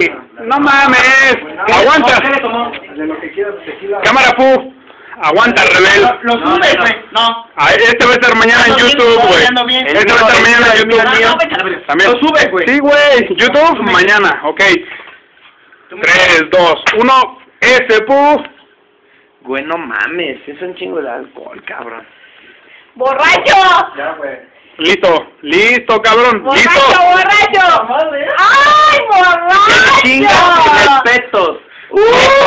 No mames. Aguanta. De lo que quieras, tequila. Cámara fu. Aguanta, rebel. Lo subes, güey. No. Ah, Este va a estar mañana en YouTube, güey. Este va a estar mañana en YouTube. No, vete a la verga. También. Lo subes, güey. Sí, güey. YouTube, mañana. Ok. Tú me- 3, 2, 1. Ese pu. Güey, no mames, es un chingo de alcohol, cabrón. ¡Borracho! Ya, güey. Listo. Listo, cabrón. ¡Borracho, Listo. Borracho! ¡Ay,